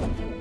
you